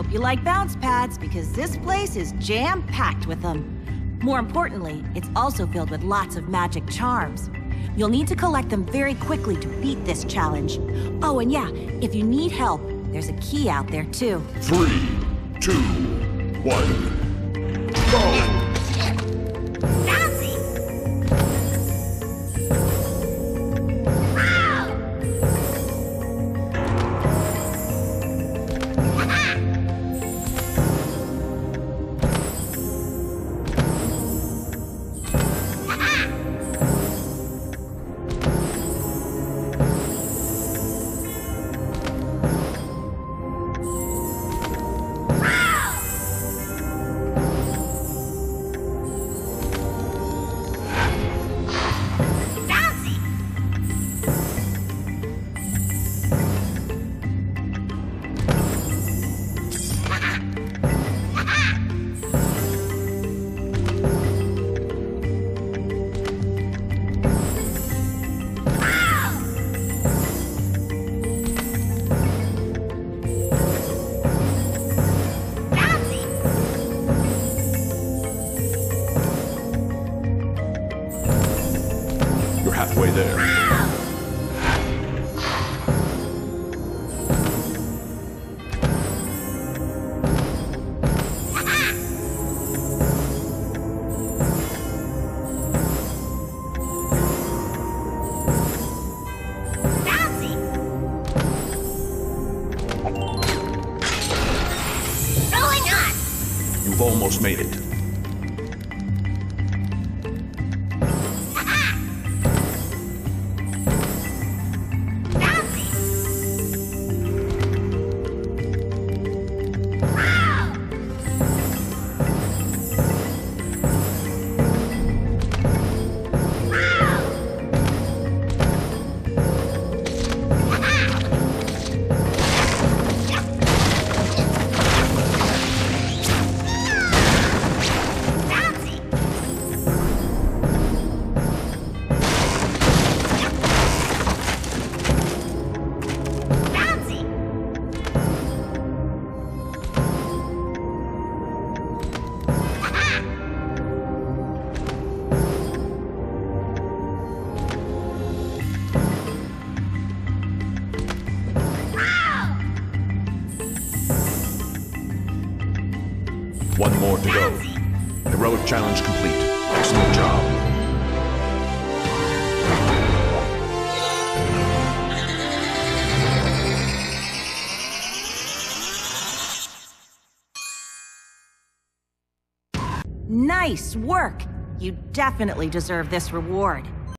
Hope you like bounce pads because this place is jam-packed with them. More importantly, it's also filled with lots of magic charms. You'll need to collect them very quickly to beat this challenge. Oh, and yeah, if you need help, there's a key out there too. Three, two, one, go! There. You've almost made it. One more to go. Heroic challenge complete. Excellent job. Nice work! You definitely deserve this reward.